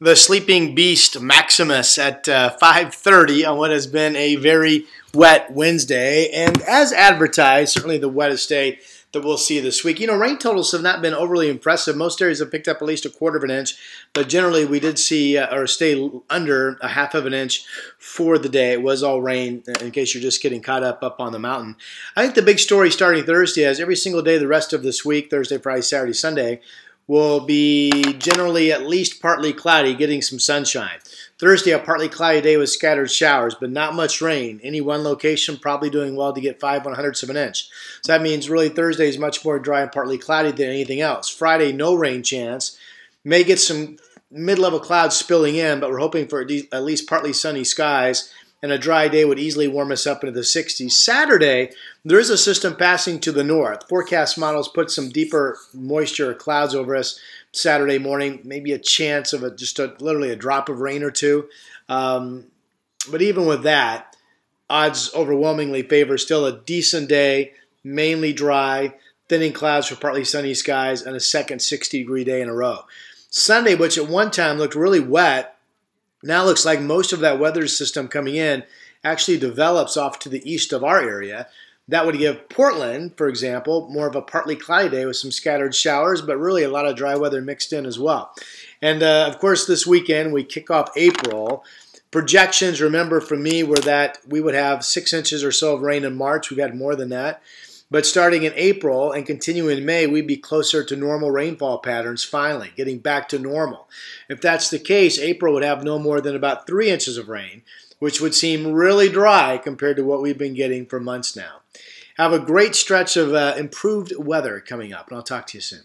the sleeping beast Maximus at uh, 5:30 on what has been a very wet Wednesday, and as advertised, certainly the wettest day that we'll see this week. You know, rain totals have not been overly impressive. Most areas have picked up at least a quarter of an inch, but generally we did see uh, or stay under a half of an inch for the day. It was all rain, uh, in case you're just getting caught up up on the mountain. I think the big story starting Thursday is every single day the rest of this week, Thursday, Friday, Saturday, Sunday, will be generally at least partly cloudy, getting some sunshine. Thursday, a partly cloudy day with scattered showers, but not much rain. Any one location probably doing well to get five one hundredths of an inch. So that means really Thursday is much more dry and partly cloudy than anything else. Friday, no rain chance. May get some mid-level clouds spilling in, but we're hoping for at least partly sunny skies and a dry day would easily warm us up into the 60s. Saturday, there is a system passing to the north. Forecast models put some deeper moisture clouds over us Saturday morning, maybe a chance of a, just a, literally a drop of rain or two. Um, but even with that, odds overwhelmingly favor still a decent day, mainly dry, thinning clouds for partly sunny skies, and a second 60 degree day in a row. Sunday, which at one time looked really wet, now it looks like most of that weather system coming in actually develops off to the east of our area. That would give Portland, for example, more of a partly cloudy day with some scattered showers, but really a lot of dry weather mixed in as well. And uh, of course, this weekend we kick off April. Projections, remember for me, were that we would have six inches or so of rain in March. We've had more than that. But starting in April and continuing in May, we'd be closer to normal rainfall patterns finally, getting back to normal. If that's the case, April would have no more than about three inches of rain, which would seem really dry compared to what we've been getting for months now. Have a great stretch of uh, improved weather coming up, and I'll talk to you soon.